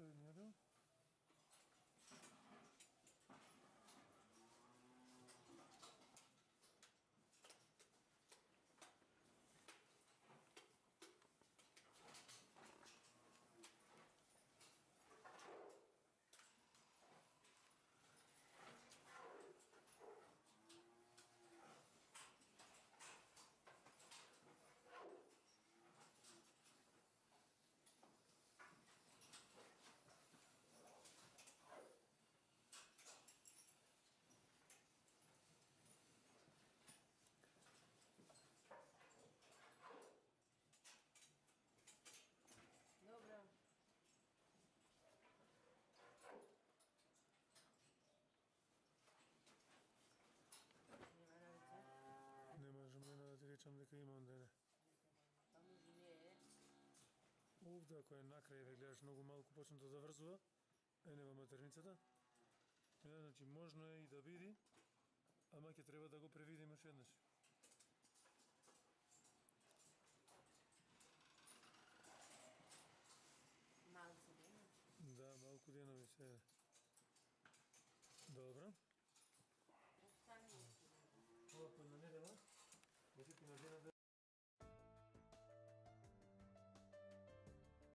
görünüyorum. Да да речам дека има онде не. Таму живее. Овде, ако е накрај, ве гледаш многу малку почна да заврзува, е не во матерницата. Не, значи, можно е и да биде, ама ќе треба да го превидиме уште еднаш. Се дена. Да, малку денови се.